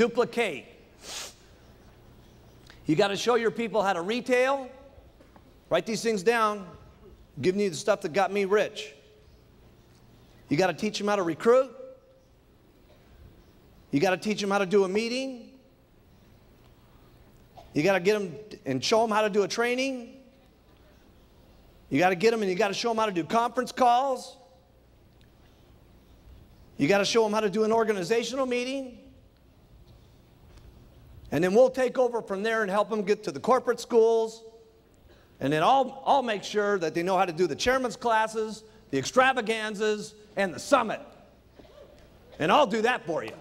duplicate. You got to show your people how to retail. Write these things down. Giving you the stuff that got me rich. You got to teach them how to recruit. You got to teach them how to do a meeting. You got to get them and show them how to do a training. You got to get them and you got to show them how to do conference calls. You got to show them how to do an organizational meeting. And then we'll take over from there and help them get to the corporate schools. And then I'll, I'll make sure that they know how to do the chairman's classes, the extravaganzas, and the summit. And I'll do that for you.